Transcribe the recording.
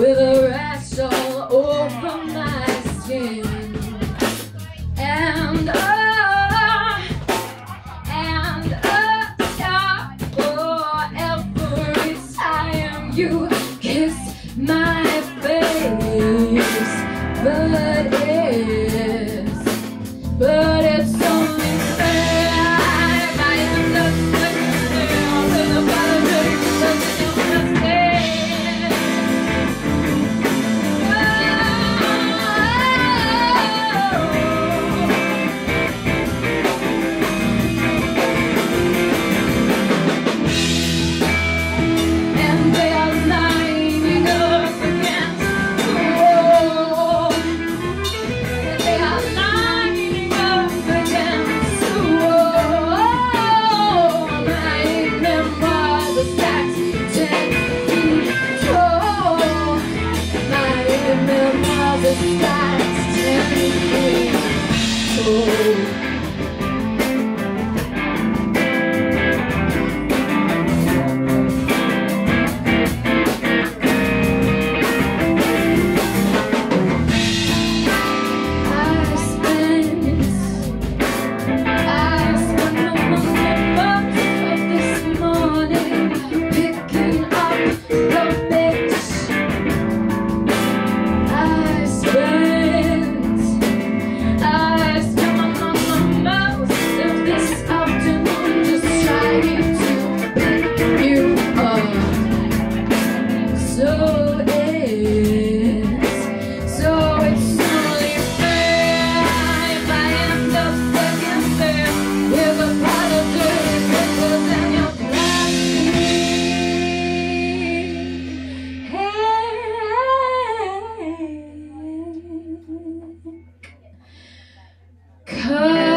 with a are stacked ten could.